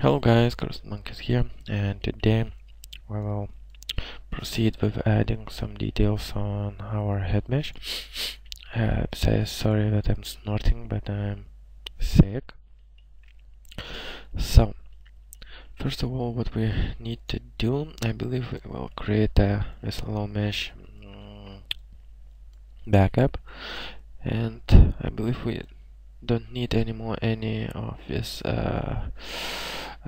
Hello guys, Monkeys here, and today we will proceed with adding some details on our head mesh. Uh, say sorry that I'm snorting, but I'm sick. So, first of all, what we need to do, I believe we will create a low mesh mm, backup, and I believe we don't need anymore any of this. Uh,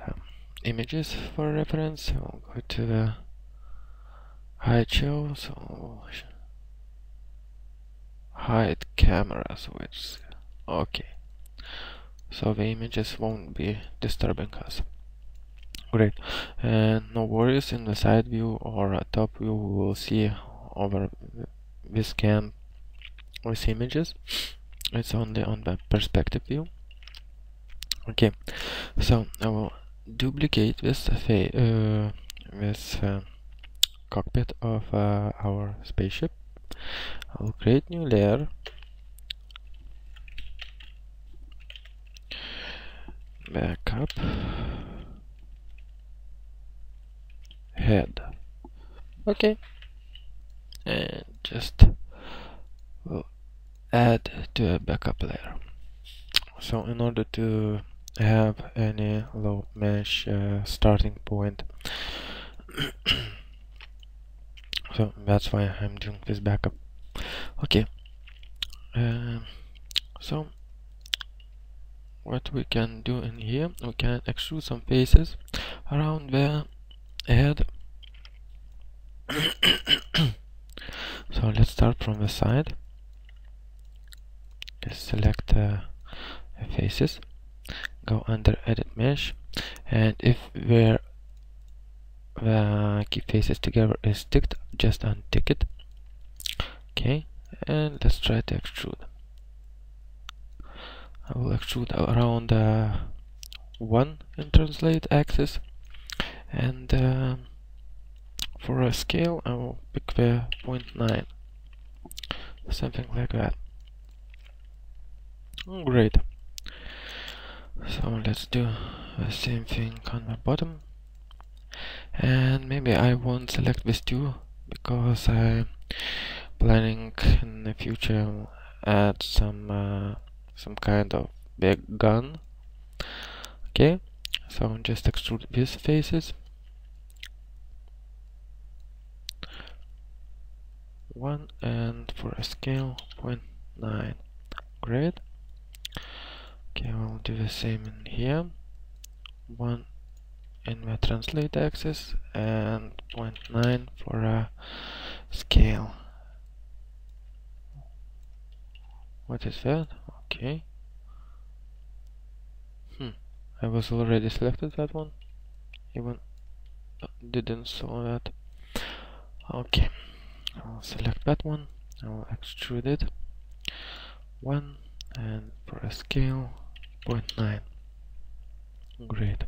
um, images for reference. I'll go to the hide show, so hide camera switch. Okay, so the images won't be disturbing us. Great, and no worries. In the side view or top view, we will see over this cam with images. It's only on the perspective view. Okay, so I will duplicate this uh, this uh, cockpit of uh, our spaceship. I'll create new layer. Backup. Head. Okay. And just we'll add to a backup layer. So in order to have any low mesh uh, starting point. So that's why I'm doing this backup. Okay. Uh, so what we can do in here we can extrude some faces around the head. So let's start from the side. Just select uh, faces go under edit mesh. And if where the keep faces together is ticked just untick it. Okay and let's try to extrude. I will extrude around uh, 1 in translate axis. And uh, for a scale I will pick the 0.9 something like that. Great so let's do the same thing on the bottom. And maybe I won't select this two because I'm planning in the future add some uh, some kind of big gun. Okay so I'm just extrude these faces. One and for a scale 0.9 great Okay, we'll do the same in here. One in the translate axis and 0.9 for a scale. What is that? Okay. Hmm. I was already selected that one. Even didn't saw that. Okay. I'll select that one. I'll extrude it. One and for a scale 0.9 great.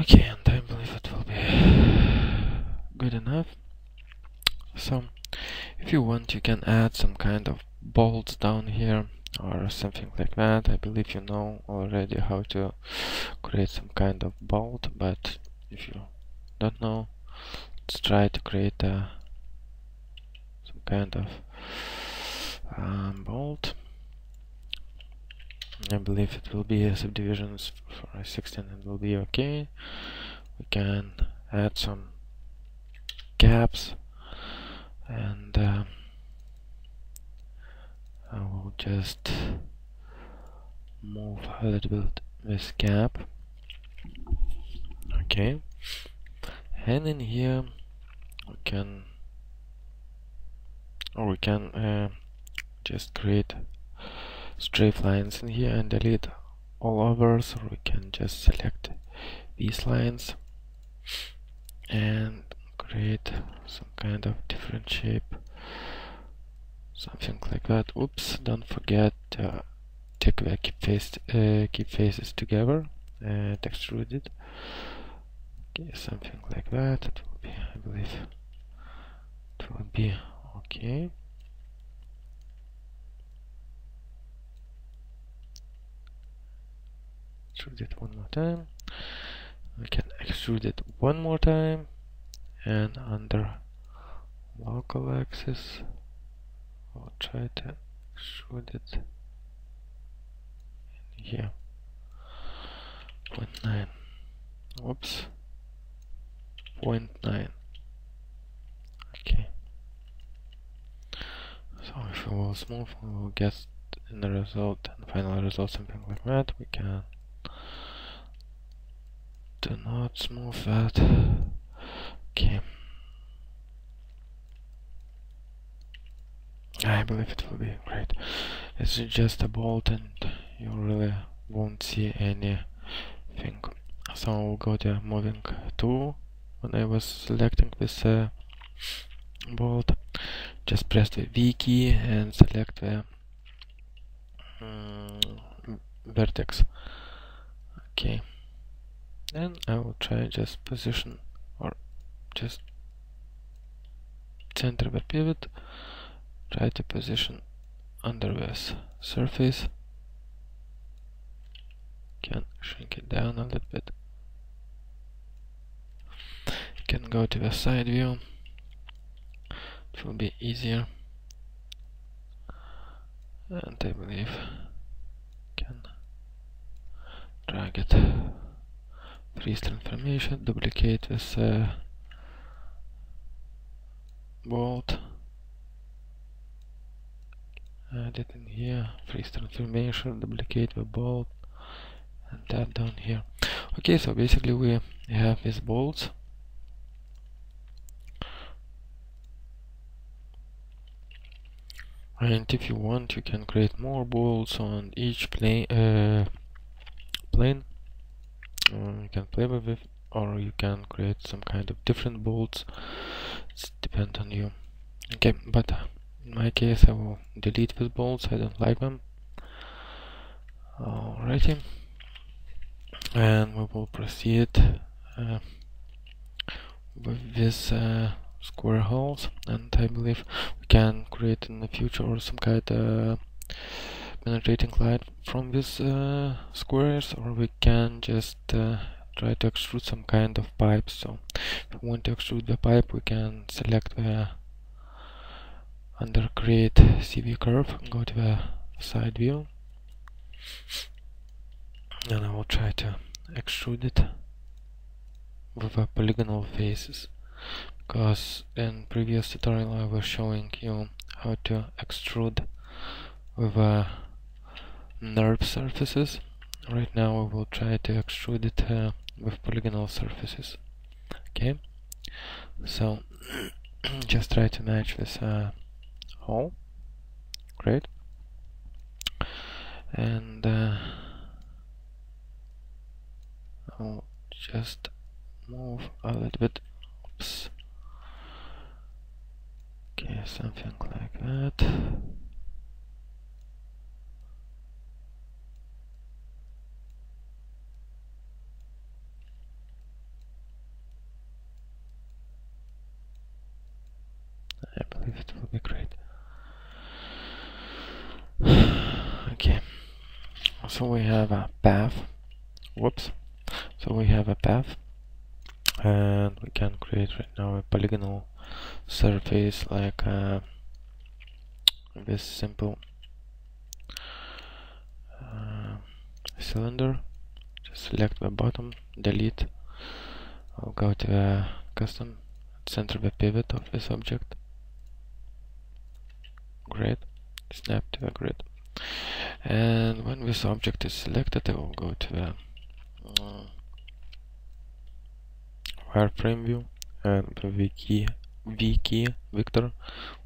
Okay and I believe it will be good enough. So if you want you can add some kind of bolts down here or something like that. I believe you know already how to create some kind of bolt, but if you don't know, let's try to create a, some kind of um, bolt. I believe it will be subdivisions for 16 it will be okay. We can add some gaps and uh, I will just move a little bit this gap. Okay. And in here we can or we can uh, just create straight lines in here and delete all others or we can just select these lines and create some kind of different shape something like that oops don't forget to take the keep, face, uh, keep faces together and extrude it okay something like that it will be, I believe, it will be okay. Extrude it one more time. We can extrude it one more time and under local axis I'll try to shoot it in here. 0.9 Oops. 0.9 okay so if we will smooth we will get in the result and final result something like that. We can do not smooth that okay I believe it will be great. It's just a bolt and you really won't see anything. So go to moving tool when I was selecting this uh, bolt just press the V key and select the um, vertex. Okay. Then I will try just position or just center the pivot try to position under this surface. Can shrink it down a little bit. Can go to the side view. It will be easier. And I believe can drag it. Freeze transformation duplicate this uh, bolt add it in here. Freeze transformation duplicate the bolt. And that down here. Okay so basically we have these bolts. And if you want you can create more bolts on each plane uh, plane. Uh, you can play with it or you can create some kind of different bolts. It depends on you. Okay but in my case I will delete these bolts. I don't like them. Alrighty. And we will proceed uh, with this uh, square holes. And I believe we can create in the future or some kind of penetrating light from these uh, squares. Or we can just uh, try to extrude some kind of pipe. So if we want to extrude the pipe we can select the under create CV curve go to the side view. And I will try to extrude it with a polygonal faces because in previous tutorial I was showing you how to extrude with uh, NURB surfaces. Right now I will try to extrude it uh, with polygonal surfaces. Okay? So just try to match this uh, hole great and uh, I'll just move a little bit oops Okay, something like that. I believe it will be great. okay, so we have a path. Whoops. So we have a path, and we can create right now a polygonal surface like uh, this simple uh, cylinder. Just select the bottom delete. I'll go to the custom center the pivot of this object. Grid. Snap to the grid and when this object is selected I will go to the uh, wireframe view and the key V key Victor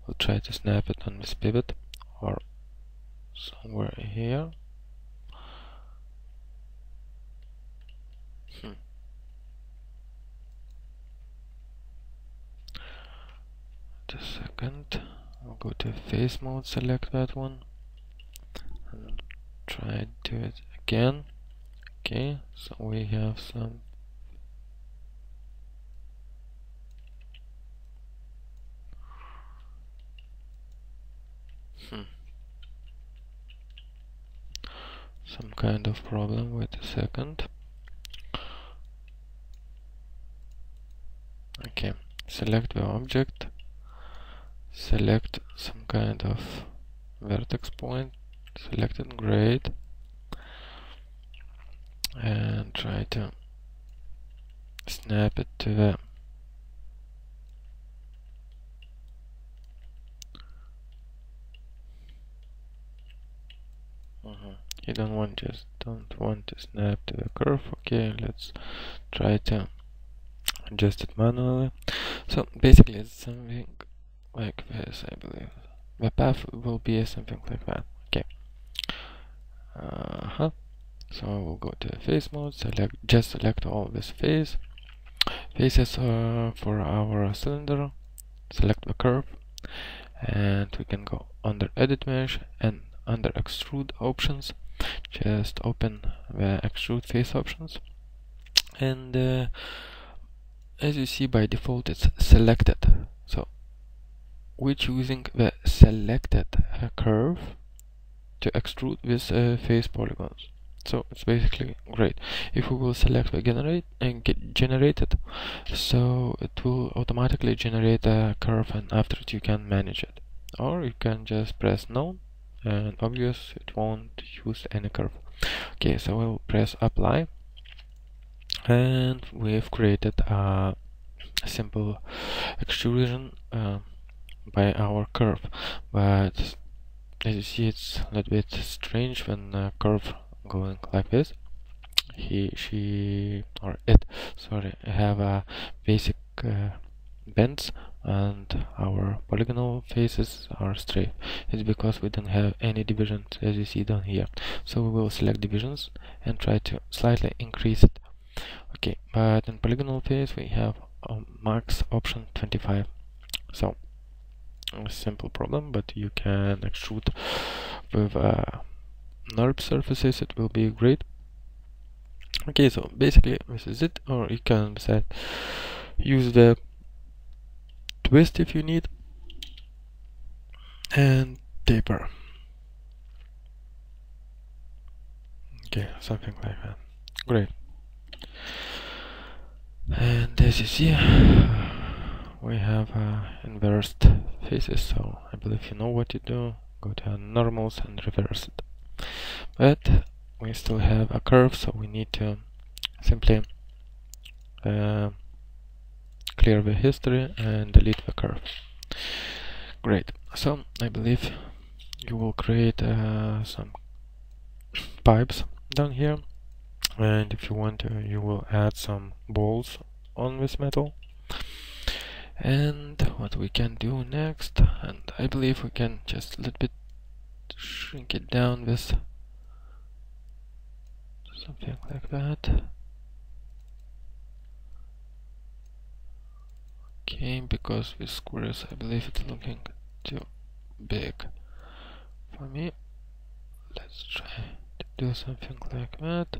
will try to snap it on this pivot or somewhere here. Hmm. Just a second. I'll go to face mode select that one try do it again. Okay so we have some hmm. some kind of problem wait a second. Okay select the object. Select some kind of vertex point select it, great, and try to snap it to the uh-huh. you don't want just don't want to snap to the curve okay? Let's try to adjust it manually. So basically it's something like this I believe. The path will be something like that uh -huh so we'll go to face mode select just select all this face. Faces uh, for our cylinder. Select the curve. And we can go under edit mesh and under extrude options. Just open the extrude face options. And uh, as you see by default it's selected. So we're choosing the selected uh, curve to extrude with uh, face polygons. So it's basically great. If we will select the generate and get generated so it will automatically generate a curve and after it you can manage it. Or you can just press no and obvious it won't use any curve. Okay so we'll press apply and we've created a simple extrusion uh, by our curve. But as you see it's a little bit strange when curve going like this. He she or it sorry have a basic uh, bends and our polygonal faces are straight. It's because we don't have any divisions as you see down here. So we will select divisions and try to slightly increase it. Okay but in polygonal face we have a max option 25 so a simple problem but you can extrude with uh, NURB surfaces. It will be great. Okay so basically this is it. Or you can set use the twist if you need and taper. Okay something like that. Great. And as you see we have uh, inversed faces so I believe you know what to do. Go to normals and reverse it. But we still have a curve so we need to simply uh, clear the history and delete the curve. Great. So I believe you will create uh, some pipes down here. And if you want to you will add some balls on this metal and what we can do next and I believe we can just a little bit shrink it down with something like that. Okay because with squares I believe it's looking too big for me. Let's try to do something like that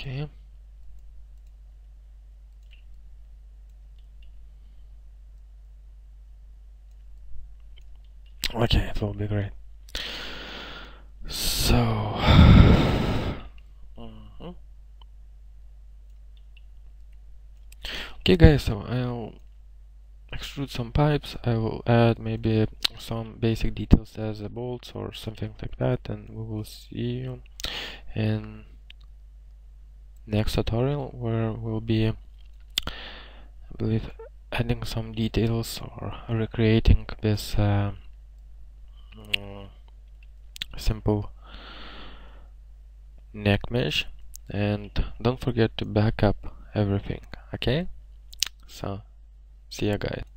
okay. Okay it will be great. So mm-hmm. okay guys so I'll extrude some pipes. I will add maybe some basic details as a bolts or something like that and we will see you in next tutorial where we'll be I believe adding some details or recreating this uh, simple neck mesh. And don't forget to back up everything okay? So see you guys